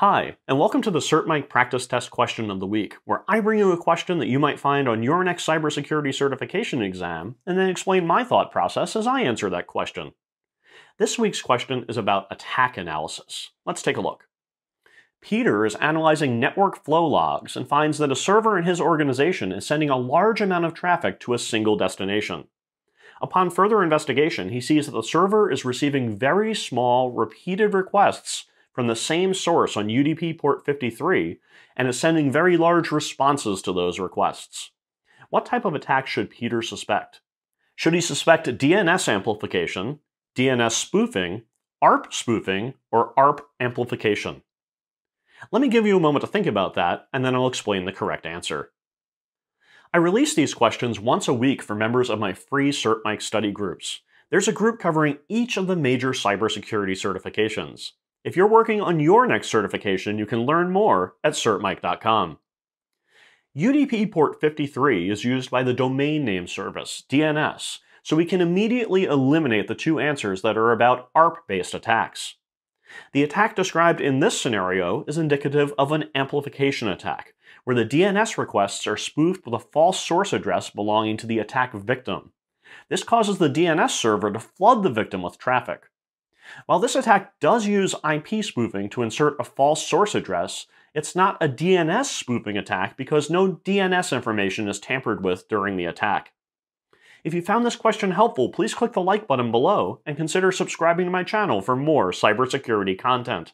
Hi, and welcome to the CertMike Practice Test Question of the Week, where I bring you a question that you might find on your next cybersecurity certification exam, and then explain my thought process as I answer that question. This week's question is about attack analysis. Let's take a look. Peter is analyzing network flow logs and finds that a server in his organization is sending a large amount of traffic to a single destination. Upon further investigation, he sees that the server is receiving very small, repeated requests from the same source on UDP port 53 and is sending very large responses to those requests. What type of attack should Peter suspect? Should he suspect DNS amplification, DNS spoofing, ARP spoofing, or ARP amplification? Let me give you a moment to think about that, and then I'll explain the correct answer. I release these questions once a week for members of my free CertMike study groups. There's a group covering each of the major cybersecurity certifications. If you're working on your next certification, you can learn more at certmike.com. UDP port 53 is used by the Domain Name Service, DNS, so we can immediately eliminate the two answers that are about ARP-based attacks. The attack described in this scenario is indicative of an amplification attack, where the DNS requests are spoofed with a false source address belonging to the attack victim. This causes the DNS server to flood the victim with traffic. While this attack does use IP spoofing to insert a false source address, it's not a DNS spoofing attack because no DNS information is tampered with during the attack. If you found this question helpful, please click the like button below and consider subscribing to my channel for more cybersecurity content.